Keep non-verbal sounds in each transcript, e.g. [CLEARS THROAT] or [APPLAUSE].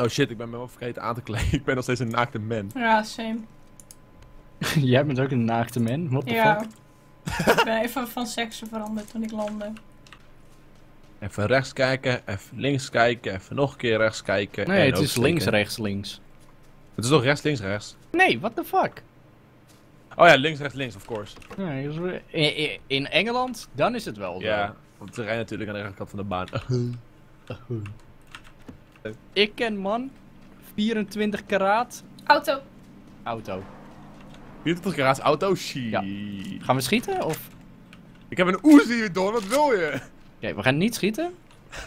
Oh shit, ik ben me wel vergeten aan te kleden. [LAUGHS] Ik ben nog steeds een naakte man. Ja, same. [LAUGHS] Jij bent ook een naakte man, what the Ja. fuck? ik ben even van seksen veranderd toen ik landde. Even rechts kijken, even links kijken, even nog een keer rechts kijken. Nee, en het is links, rechts, links. Het is toch rechts, links, rechts? Nee, what the fuck? Oh ja, links, rechts, links, of course. Nee, is- in, Engeland, dan is het wel zo. Ja, want ze rijden natuurlijk aan de rechterkant van de baan. [LAUGHS] Ik ken man, 24 karaat, Auto. auto. 24 karaats auto, shit. Ja. Gaan we schieten? Of... Ik heb een Uzi, Don, wat wil je? Oké, we gaan niet schieten. [LAUGHS]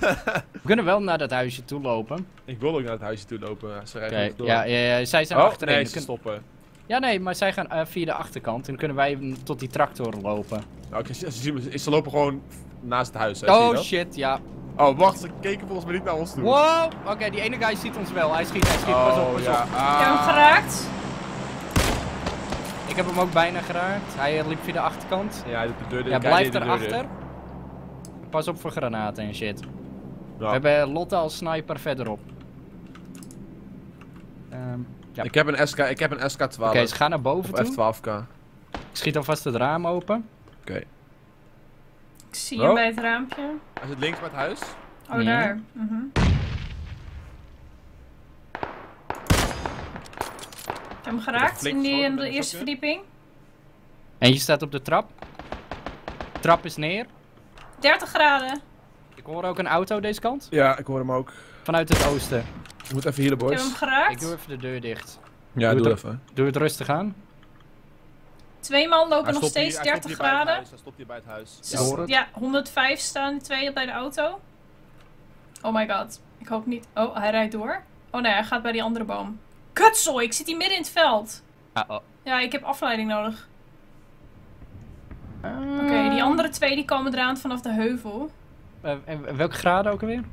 we kunnen wel naar dat huisje toe lopen. Ik wil ook naar het huisje toe lopen. Ze Oké, rijden nog door. ja, ja, ja, zij zijn oh, achterin. nee, Dan ze kun- stoppen. Ja, nee, maar zij gaan eh, via de achterkant en dan kunnen wij tot die tractor lopen. Nou, oké, ze, ze, ze- ze lopen gewoon naast het huis, hè, Oh shit, ja. Oh, wacht, ze keken volgens mij niet naar ons toe. Wow! Oké, die ene guy ziet ons wel. Hij schiet, hij schiet. pas op, Oh, pas ja. op. Ik heb hem geraakt. Ik heb hem ook bijna geraakt. Hij eh, liep via de achterkant. Ja, hij doet de deur dicht. Ja, Kijk, blijf die deur erachter. Pas op voor granaten en shit. Ja. We hebben Lotte als sniper verderop. Ehm, ja. Ik heb een SK, ik heb een SK12. Oké, ze gaan naar boven of toe. F12K. Oké. Ik schiet alvast het raam open. Ik zie hem bij het raampje. Hij zit links bij het huis. Oh, Ja. daar. Mhm. Ik heb hem geraakt in, die, in de eerste verdieping. En je staat op de trap. Trap is neer. 30 graden. Ik hoor ook een auto deze kant. Ja, ik hoor hem ook. Vanuit het oosten. Ik moet even healen, Ik heb boys. hem geraakt. Ik doe even de deur dicht. Ja, Doe doe, het even. Doe het rustig aan. Twee man lopen nog hier- steeds hij stopt 30 hier bij het graden. huis, bij het huis. Ze- Ja, hoor het. ja, 105 staan twee bij de auto. Oh my god. Ik hoop niet. Oh, hij rijdt door. Oh nee, hij gaat bij die andere boom. Kutzooi, ik zit hier midden in het veld. Oh. Ja, ik heb afleiding nodig. Oké, Ah. die andere twee die komen eraan vanaf de heuvel. Eh, en welke graden ook alweer?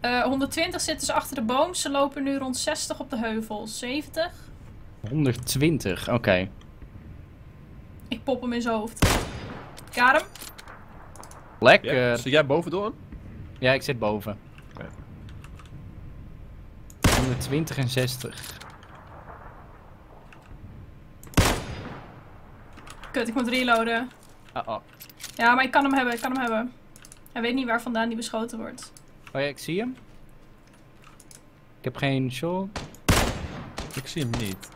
Eh 120 zitten ze achter de boom. Ze lopen nu rond 60 op de heuvel. 70. 120, oké. Ik pop hem in zijn hoofd. Hem. Lekker. Ja, Ja, zit jij boven door? ik zit boven. Oké. 120 en 60. Kut, ik moet reloaden. Ah, oh. Ja, maar ik kan hem hebben, ik kan hem hebben. Hij weet niet waar vandaan die beschoten wordt. Oh ja, ik zie hem. Ik heb geen shot. Ik zie hem niet.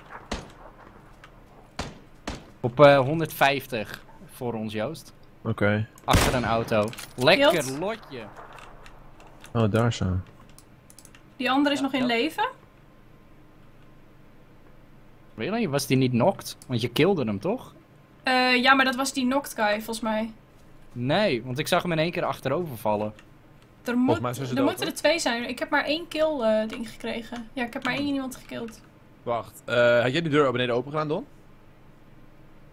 Op eh, 150 voor ons, Joost. Oké. Achter een auto. Lekker Wild. lotje. Oh, daar zo. Die andere is Ja, nog in ja. leven. Really? Was die niet knocked? Want je killde hem toch? Eh, ja, maar dat was die knocked guy, volgens mij. Nee, want ik zag hem in één keer achterover vallen. Er, moet, zijn er moeten er twee zijn. Ik heb maar één kill eh, ding gekregen. Ja, ik heb maar één iemand gekild. Wacht. eh had jij die deur beneden open gedaan, Don?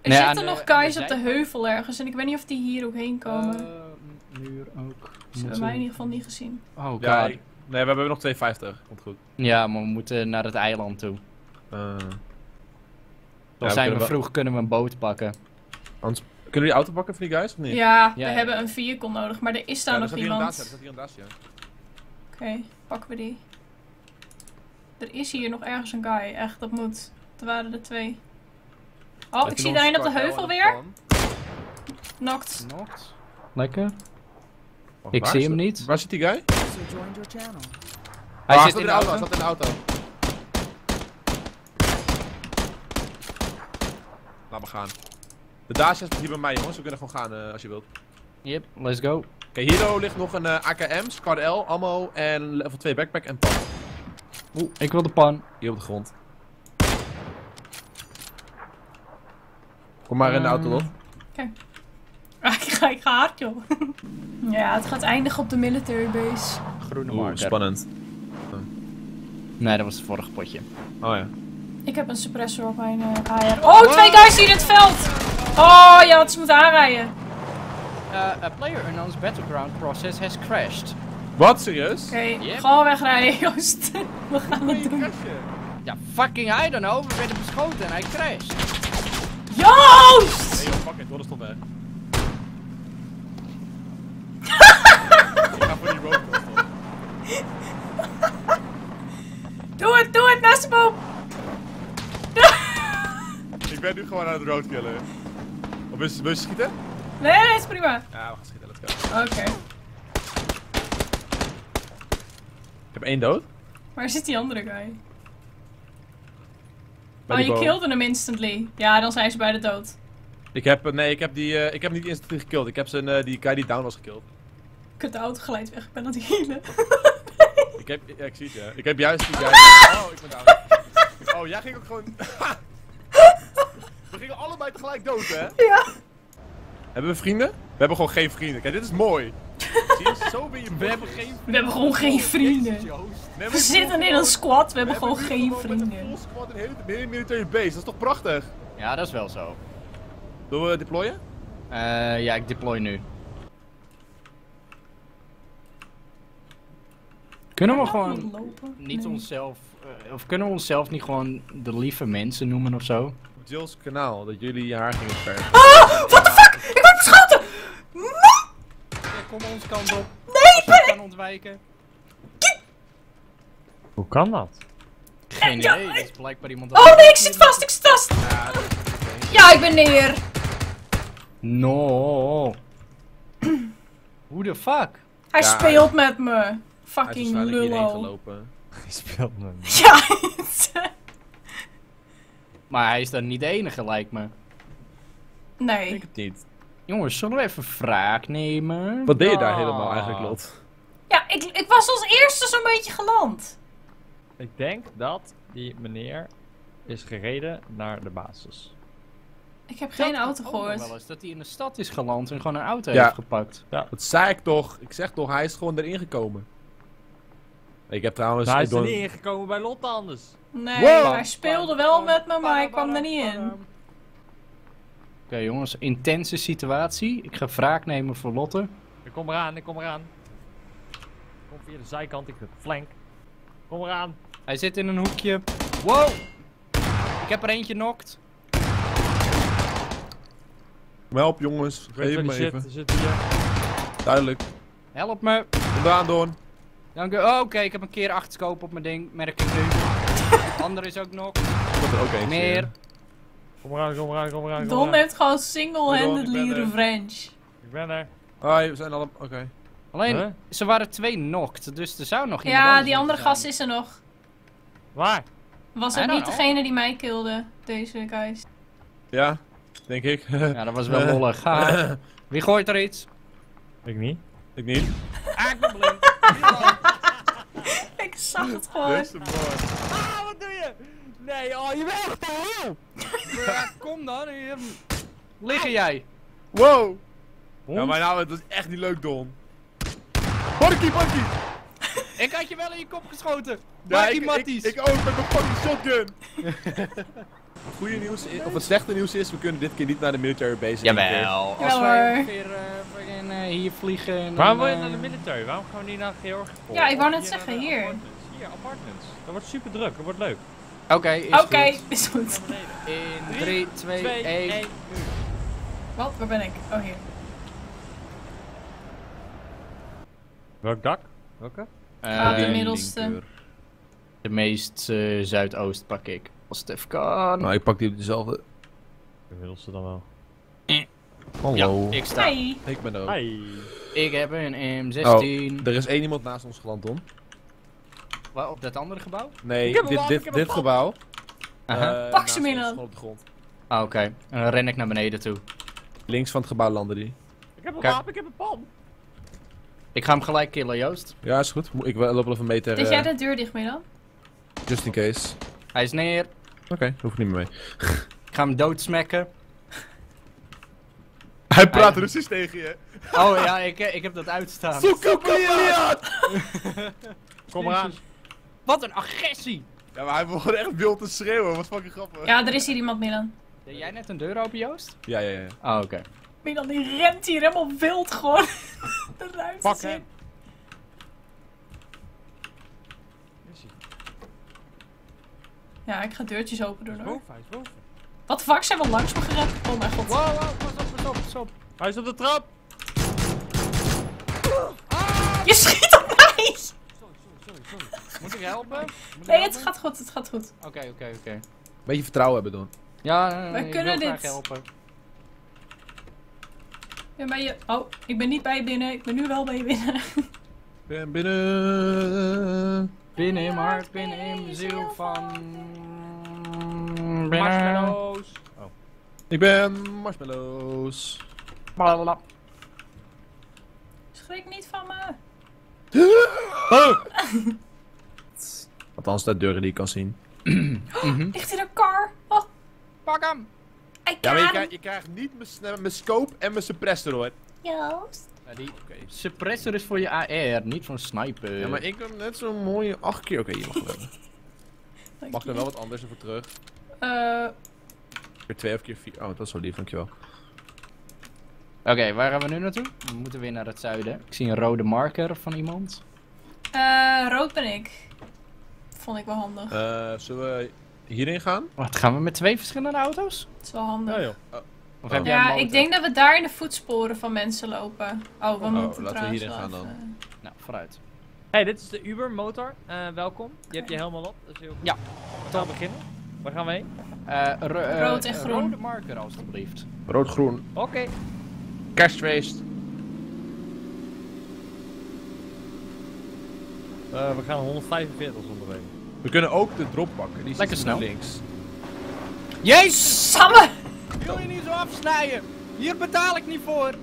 Er Nee, zitten nog guys op de heuvel ergens. En ik weet niet of die hier ook heen komen. Eh, muur ook. Ze hebben mij in ieder geval niet gezien. Oh god. Ja, Ja, nee, we hebben nog 250. Komt goed. maar we moeten naar het eiland toe. Eh, Dan zijn we vroeg, kunnen we een boot pakken. anders... Kunnen we die auto pakken voor die guys of niet? Ja, Ja, we ja. hebben een vehicle nodig. Maar er is daar Ja, nog er staat hier een niemand. Dacia, staat hier een Dacia. Oké, pakken we die. Er is hier nog ergens een guy. Echt, dat moet. Er waren er twee. Oh, ik zie er een op de heuvel weer. Knocked. Knocked. Lekker. Ik zie hem niet. Waar zit die guy? Hij Ah, zit staat in de auto. Hij staat in de auto. Laat maar gaan. De Dacia is hier bij mij, jongens. We kunnen gewoon gaan eh, als je wilt. Yep, let's go. Oké, hier ligt nog een eh, AKM, Squad L, ammo en level 2 backpack en pan. Oeh, ik wil de pan. Hier op de grond. Kom maar in de auto, Eh, Lof. [LAUGHS] Ah, ik, ga, ik ga hard, joh. [LAUGHS] ja, het gaat eindigen op de military base. Groene Oeh, marker. spannend. Nee, dat was het vorige potje. Oh ja. Ik heb een suppressor op mijn eh, AR. Oh, twee guys hier in het veld! Oh, je had ze moeten aanrijden. Uh, a player announced battleground process has crashed. Wat, serieus? Oké, Yep. gewoon wegrijden, [LAUGHS] Joost. We gaan het doen. Ja, fucking I don't know. We werden beschoten en hij crashed. Joost! Nee joh, fuck it, Donner stop weg. ik ga voor die roadcoaster. Robert, naast de boom! Ik ben nu gewoon aan het roadkillen. Of is het schieten? Nee, nee, is prima. Ja, we gaan schieten, let's go. Oké. Ik heb één dood. Waar zit die andere guy? Bij oh, je boom. killde hem instantly. Ja, dan zijn ze beide dood. Ik heb, nee, ik heb die, eh, ik heb niet instantly gekilld. Ik heb zijn, eh, die guy die down was gekilld. Kut, de auto glijdt weg. Ik ben aan het healen. [LAUGHS] Ik heb, ja, ik zie het ja. Ik heb juist die guy. [LAUGHS] Oh, ik ben down. Oh, jij ging ook gewoon. [LAUGHS] We gingen allebei tegelijk dood, hè? Ja. Hebben we vrienden? We hebben gewoon geen vrienden. Kijk, dit is mooi. Zie je, zo ben je. We hebben geen We hebben gewoon geen vrienden. We zitten in een squad, we hebben gewoon geen een vrienden. full squad en hele, military base. Dat is toch prachtig? Ja, dat is wel zo. Doen we deployen? Eh, ja, ik deploy nu. Kunnen we gewoon lopen? niet onszelf, eh, of kunnen we onszelf niet gewoon de lieve mensen noemen of zo? Jill's kanaal, dat jullie je haar gingen verven. Ah, what the fuck? Ik word beschoten! Ja, kom onze kant op. Nee, we kan ontwijken. Hoe kan dat? Geen Ja, idee, ik- dat is blijkbaar iemand Oh nee, ik zit vast, ik zit vast! Ja, ik ben neer. No. Hoe de fuck? Hij Ja, speelt met me. Hij is Fucking hierheen lullo. gelopen. Hij speelt me. Ja, Maar hij is dan niet de enige, lijkt me. Ik nee. denk het niet. Jongens, zullen we even wraak nemen? Wat deed je daar helemaal eigenlijk, Lot? Ja, ik, ik was als eerste zo'n beetje geland. Ik denk dat die meneer is gereden naar de basis. Ik heb geen Dat auto gehoord. wel eens dat hij in de stad is geland en gewoon een auto Ja. heeft gepakt. Dat zei ik toch. Ik zeg toch, hij is gewoon erin gekomen. Ik heb trouwens... hij ik is er doe- niet ingekomen bij Lotte anders. Nee, Wow. hij speelde wel met me, maar hij kwam er niet in. Oké jongens, intense situatie. Ik ga wraak nemen voor Lotte. Ik kom eraan, ik kom eraan. Ik kom via de zijkant, ik heb flank. Kom eraan. Hij zit in een hoekje. Wow! Ik heb er eentje knokt. Help jongens, geef me even. zit. Zit hier. Duidelijk. Help me. Vandaan door. Dank u. Oh, Oké, ik heb een keer achterscope op mijn ding. Merk ik nu. [LAUGHS] Ander is ook nog. Komt er ook eentje. Meer. Kom eraan, kom eraan, kom eraan. Don heeft gewoon single-handedly revenge. Ik ben er. Hoi, we zijn allemaal... Oké. Alleen, Huh? ze waren twee knocked, dus er zou nog iemand Ja, die andere gast is er nog. Waar? Was don't niet know. degene die mij kilde, deze guys. Ja, denk ik. [LAUGHS] Ja, dat was wel lollig. Ha. [LAUGHS] Wie gooit er iets? Ik niet. ik niet. Ah, ik ben blind. Ik zag het gewoon. Ah, wat doe je? Nee, oh, je bent echt. Ja, kom dan. hier. Liggen jij? Wow! Ja, maar nou, het was echt niet leuk, Don. Barkie, Barkie! Ik had je wel in je kop geschoten. Ja, Markie ik, ik, Matties. ik ook met mijn fucking shotgun! [LAUGHS] Het goede nieuws, is, of het slechte nieuws is, we kunnen dit keer niet naar de military base. Jawel. Als wij eh, fucking, eh, hier vliegen. en Waarom wil je naar de eh, military? Waarom gaan we niet naar Georgië? Ja, ik wou net zeggen, hier. Apartments. Hier, apartments. Dat wordt super druk, dat wordt leuk. Oké, is Oké, goed. is goed. In 3, 2, 2, 1. 1. Wat? Waar ben ik? Oh, hier. Welk dak? Welke? Ah, de Eh, middelste. De meest eh, zuidoost pak ik. Als het even kan. Nou, ik pak die op dezelfde. De middelste dan wel. Hallo. Ja, ik sta. Ik ben er ook. Hi. Ik heb een M16. Oh, er is één iemand naast ons geland, Don. Waar, op dat andere gebouw? Nee, dit, dit, dit gebouw. Eh, Pak ze, Milan. gewoon op de grond. Ah, oké. En dan ren ik naar beneden toe. Links van het gebouw landen die. Ik heb een Kijk. wapen, ik heb een pan. Ik ga hem gelijk killen, Joost. Ja, is goed. Ik loop wel even een meter. Deed eh, jij de deur dicht, Milan? just in case. Hij is neer. Oké, hoef ik niet meer mee. [LAUGHS] Ik ga hem doodsmekken. [LAUGHS] Hij praat Hij- Russisch tegen je. Oh ja, ik, ik heb dat uitstaan. [LAUGHS] Kom eraan. Wat een agressie! Ja, maar hij begon echt wild te schreeuwen. Wat fucking grappig. Ja, er is hier iemand, Milan. Deed jij net een deur open, Joost? Ja, ja, ja. Oh, oké. Milan die rent hier helemaal wild gewoon. [LAUGHS] de ruimte Pak hem. Ja, ik ga deurtjes open doen hoor. Boven, hij is boven. Wat de fuck, zijn we langs me gerend? Oh mijn god. Wow, wow, pas op, pas op, pas op. Hij is op de trap. Moet ik helpen? Moet ik Nee, het gaat goed, het gaat goed. Oké, oké, oké. Beetje vertrouwen hebben doen. Ja, ik kunnen wil graag dit. helpen. Ik ben bij je... Oh, ik ben niet bij je binnen. Ik ben nu wel bij je binnen. Ik ben binnen. Binnen in mijn hart, binnen in mijn ziel van... Binnen... Marshmallows. Ik ben marshmallows. Blablabla. Schrik niet van me. [LAUGHS] Althans, de deuren die ik kan zien. [CLEARS THROAT] Ligt in een kar. Oh, Pak hem! Ja, maar je, je krijgt niet mijn scope en mijn suppressor hoor. Joost. Ja, die suppressor is voor je AR, niet voor een sniper. Ja, maar ik heb net zo'n mooie acht keer. Oké, je mag wel. Mag er wel wat anders voor terug. Eh, Keer twee of keer vier. Oh, dat is wel lief, dankjewel. Oké, waar gaan we nu naartoe? We moeten weer naar het zuiden. Ik zie een rode marker van iemand. eh, rood ben ik. Vond ik wel handig. Eh, zullen we hierin gaan? Wat, gaan we met twee verschillende auto's? Het is wel handig. Ja, joh. Of Oh. heb jij een Ja, motor? ik denk dat we daar in de voetsporen van mensen lopen. Oh, we Oh, moeten laten we trouwens hierin wel gaan dan. even- Nou, vooruit. Hey, dit is de Uber motor. Eh, welkom. Je hebt je helemaal op. Dat is heel goed. Ja. We gaan beginnen. Waar gaan we heen? Eh, ro- eh, Rood en groen. Rode marker, alstublieft. Rood-groen. Oké. Kerstfeest. Eh, we gaan 145 onderweg. We kunnen ook de drop pakken. Die Lekker snel. links. Jezus! Samme! Wil je niet zo afsnijden? Hier betaal ik niet voor.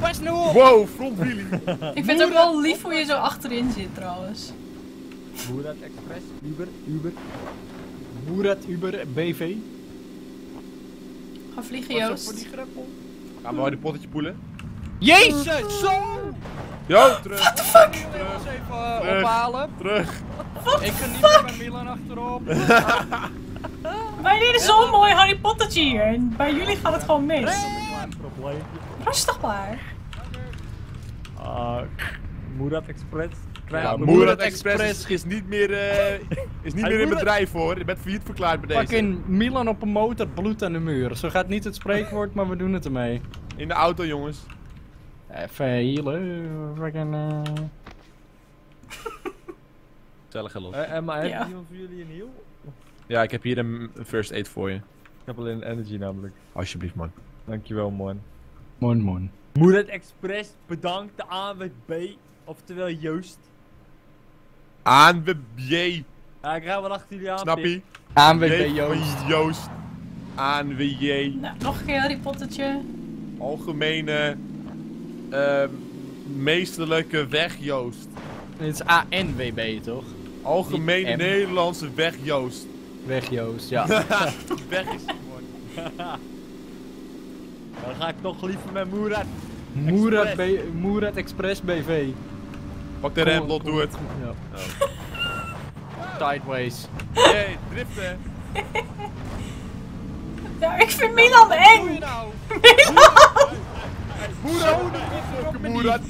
Pas nu op! Wow, frontwheelie. [LAUGHS] Ik vind het ook wel lief hoe je zo achterin zit trouwens. Boerat Express. Uber. Uber. Moerat Uber BV. Ga vliegen, op voor Joost. die greppel. Gaan we maar die pottetje poelen? Jezus! Zo! Yo, terug. What the fuck? Ik wil eens even eh, Terug. ophalen. Terug. Ik geniet er bij Milan achterop. [LAUGHS] Wij deden zo'n mooi Harry Pottertje hier. En bij jullie gaat het gewoon mis. Rustig maar. Ah, Boerat Express. Ja, Express is, Express. is niet meer, eh, is niet meer in bedrijf hoor. Je bent failliet verklaard bij deze. Fucking Milan op een motor, bloed aan de muur. Zo gaat niet het spreekwoord, maar we doen het ermee. In de auto jongens. Even healen. Fucking, eh. [LAUGHS] Gezellig los. Eh, maar heeft Ja. iemand van jullie een heel? Ja, ik heb hier een first aid voor je. Ik heb alleen een energy namelijk. Alsjeblieft man. Dankjewel man. Mon mon. Moerat Express bedankt de ANWB. Oftewel Joost. J. Ja, ik ga wel achter jullie aan. Snap Pip. je? ANWB Joost. Joost. Nou, nog een keer Harry Pottertje. Algemene. Ehm meesterlijke weg Joost. Dit is ANWB toch? Niet M. Nederlandse weg Joost. Weg Joost, ja. [LAUGHS] weg is het gewoon. [LAUGHS] Dan ga ik toch liever met Moerat. Moerat, B Moerat Express BV. Pak de remblot, doe het. Ja. [LAUGHS] Sideways. Hey, driften. Ja, ik vind Milan eng. nou? Moerat.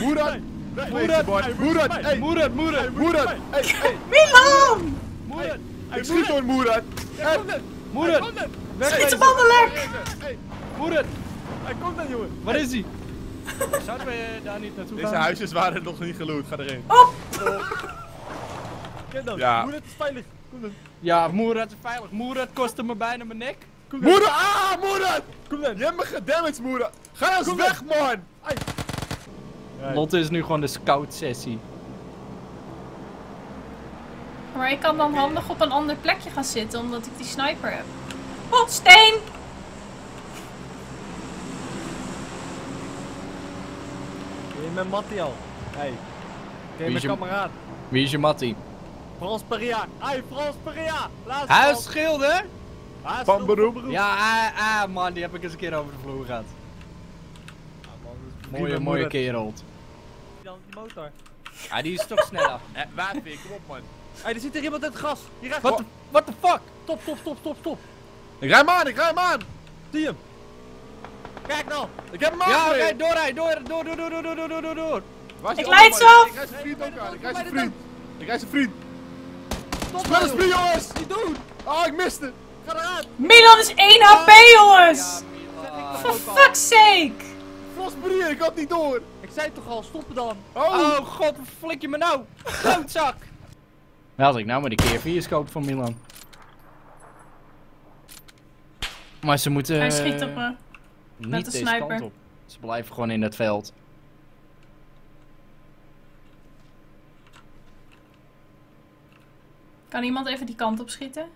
Moerat. Wegwezen, boy. Moerat. Hey, Moerat, Moerat, Moerat. Hey, hey. Milan! Moerat, Ik schiet door Moerat. Hey, Moerat, Schiet wegwezen. hem aan de lek! Moerat, Hij komt dan jongen. waar is hij? Zouden we daar niet naartoe Deze gaan? huisjes waren nog niet geloot. Ga erin. Kijk dan. Ja. Moerat is veilig. Kom dan. Ja, Moerat is veilig. Moerat kostte me bijna mijn nek. Moerat. Ah, Moerat. Kom dan. Je hebt me gedamaged, Moerat. Ga eens weg, man. Ja, Lotte is nu gewoon de scout sessie. Maar ik kan dan handig op een ander plekje gaan zitten, omdat ik die sniper heb. Oh, steen! Ben je met Mattie al? Hey. Ken Wie je is mijn je- kameraad? Wie is je mattie? Frans Perea. Hey, Frans Perea. Laatst Huisschilder? Van beroep. Ja, ah, ah, man, die heb ik eens een keer over de vloer gehad. Mooie, mooie kerel. Dan die motor. Ja, die is toch sneller. [LAUGHS] Eh, Waardveer, kom op, man. Hey, er zit hier iemand in het gras. Hier rechts. What the, what the fuck? Stop, stop, stop, stop, stop. Ik rij hem aan, ik rij hem aan. Zie hem? Kijk nou. Ik heb hem Ja, oké, door, door, door, door, door, door, door, door, Ik leid zelf. Ik rij zijn vriend ook aan. Ik rij zijn vriend. Ik rij zijn vriend. Stop Spel eens nou, vriend, jongens. Niet doen. Oh, ik miste. Milan is 1 HP, jongens! Ja, For fuck's sake! Ik had niet door. Ik zei toch al, stoppen dan. Oh. Oh god, wat flik je me nou? Klootzak! Nou, [LAUGHS] als ik nou maar de keer 4 koop van Milan. Maar ze moeten Hij schiet eh, op me. niet de deze sniper. kant op. Ze blijven gewoon in het veld. Kan iemand even die kant op schieten?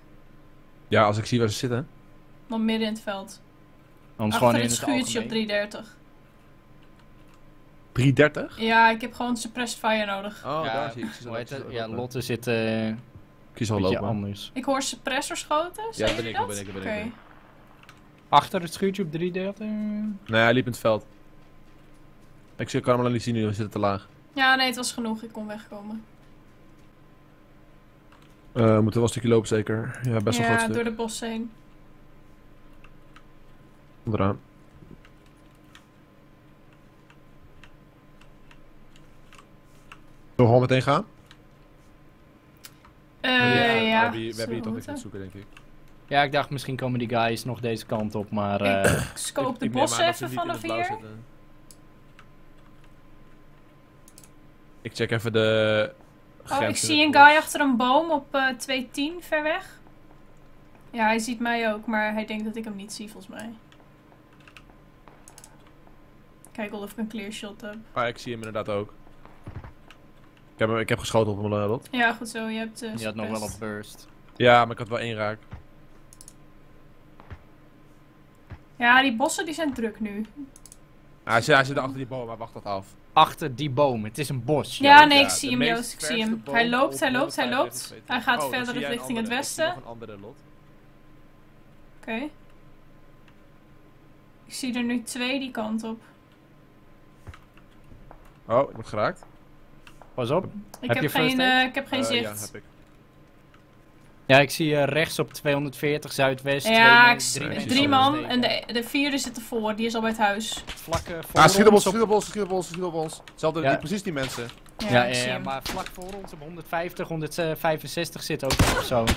Ja, als ik zie waar ze zitten. Dan midden in het veld. Anders Achter gewoon in het het schuurtje op algemeen. 330. 330? Ja, ik heb gewoon suppressed fire nodig. Oh, ja, daar zie ik. ze hoe heet het? Ja. Lotte zit eh, een Ik ze al lopen. anders. Ik hoor suppressorschoten. Ja, Zijn ben ik dat? ben ik, ben ik, Oké. ben ik. Achter het schuurtje op 330. Nee, hij liep in het veld. Ik zie- kan hem alleen niet zien nu, we zitten te laag. Ja, nee, het was genoeg. Ik kon wegkomen. Eh, we moeten wel een stukje lopen zeker. Ja, best wel ja, groot stuk. door de bos heen. Onderaan. Zullen we gewoon meteen gaan? Eh, we ja. hebben hier, we hebben hier toch niks te zoeken, denk ik. Ja, ik dacht misschien komen die guys nog deze kant op, maar... eh, Ik scope Ik- de aan ze even vanaf hier. zitten. Ik check even de. Oh, ik zie een guy achter een boom op eh 210 ver weg. Ja, hij ziet mij ook, maar hij denkt dat ik hem niet zie volgens mij. Kijk of ik een clear shot heb. Ah, ik zie hem inderdaad ook. Ik heb, hem- ik heb geschoten op hem, eh, Lot. Ja, goed zo. Je hebt eh die had nog wel op burst. Ja, maar ik had wel één raak. Ja, die bossen die zijn druk nu. Ah, hij, zit, hij zit achter die boom, hij wacht dat af. Achter die boom, het is een bos. Ja, nee, Ja, ik zie hem, Joost. Ik zie hem. Hij loopt, op hij loopt, hij 150 loopt. Hij gaat Oh, dan verder richting het andere. Westen. nog een andere lot. Oké. Ik zie er nu twee die kant op. Oh, ik word geraakt. Pas op. Ik Heb heb, je first geen, eh, ik heb geen Eh, zicht. Ja, heb ik. Ja, ik zie eh, rechts op 240 zuidwest. Ja, twee, ik drie, drie ze. man en de, de vierde zit ervoor. Die is al bij het huis. Vlakke voor Ah, schiet op ons, schiet op ons, schiet op ons, schiet op ons. Hetzelfde, Ja. die, precies die mensen. Ja, Ja, ik ja, zie ja, hem. maar vlak voor ons op 150, 165 zit ook een persoon.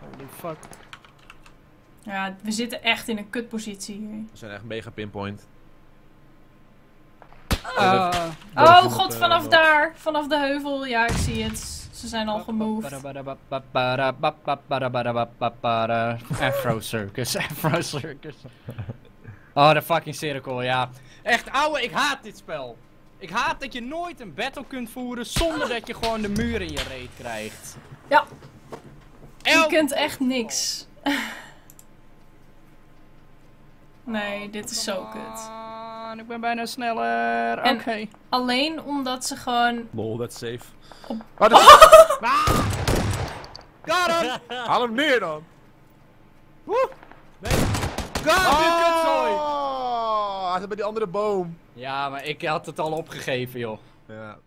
Holy fuck. Ja, we zitten echt in een kutpositie hier. We zijn echt mega pinpoint. Ah. Oh god, op, eh, vanaf daar. Vanaf de heuvel. Ja, ik zie het. Ze zijn al gemoved. Afro Circus, Afro Circus. Oh, de fucking cirkel, ja. Echt, ouwe, ik haat dit spel. Ik haat dat je nooit een battle kunt voeren zonder dat je gewoon de muur in je reet krijgt. Ja. Je kunt echt niks. Nee, dit is zo kut. Ah, Ik ben bijna sneller. Oké. Alleen omdat ze gewoon... Lol, that's safe. Op- Oh, dat... [LAUGHS] Got him! Haal hem neer dan! Got him, kutzooi! Oh, hij zit bij die andere boom. Ja, maar ik had het al opgegeven, joh. Ja,